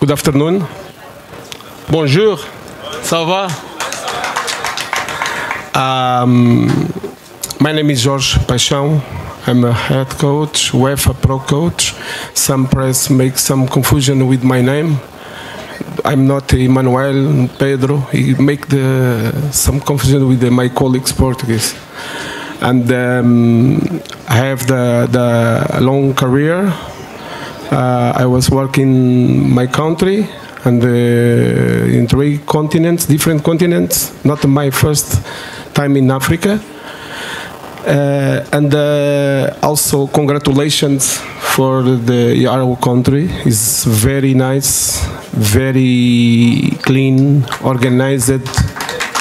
Good afternoon. Bonjour. Ça va? Um, my name is Jorge Paixão. I'm a head coach, UEFA pro coach. Some press make some confusion with my name. I'm not Emmanuel Pedro. He make the some confusion with the, my colleagues Portuguese. And um, I have the, the long career. Uh, I was working my country and uh, in three continents, different continents. Not my first time in Africa. Uh, and uh, also congratulations for the our country. It's very nice, very clean, organized.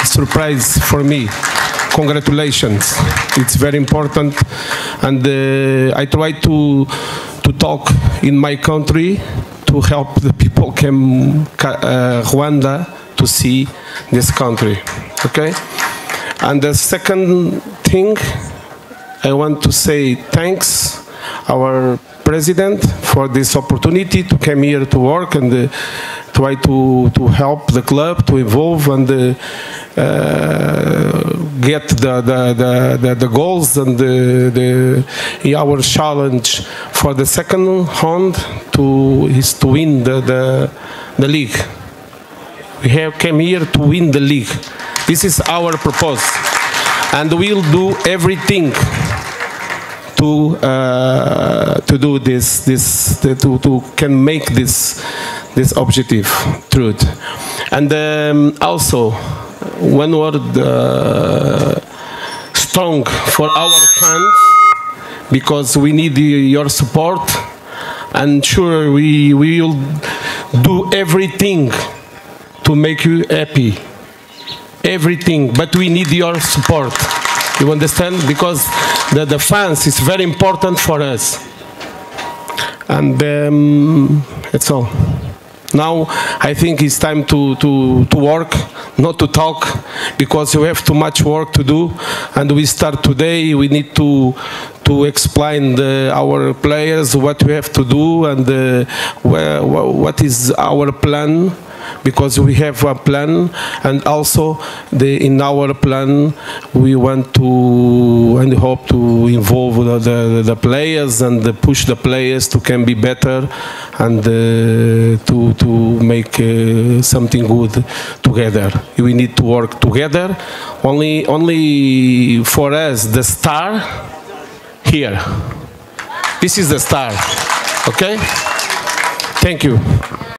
Surprise for me. Congratulations. It's very important, and uh, I try to to talk in my country to help the people come uh, Rwanda to see this country. Okay. And the second thing, I want to say thanks our president for this opportunity to come here to work and uh, try to, to help the club to evolve and uh, get the, the, the, the, the goals and the, the, our challenge for the second round to, is to win the, the, the league. We have came here to win the league. This is our purpose. And we'll do everything to uh, to do this this to, to can make this this objective truth and um, also one word uh, strong for our fans because we need your support and sure we we will do everything to make you happy everything but we need your support you understand because the, the fans is very important for us. And um, that's all. Now I think it's time to, to, to work, not to talk, because we have too much work to do. And we start today, we need to, to explain the, our players what we have to do and uh, where, what is our plan because we have a plan and also the, in our plan we want to and hope to involve the, the, the players and push the players to can be better and uh, to, to make uh, something good together. We need to work together. Only, only for us, the star here. This is the star. Okay? Thank you.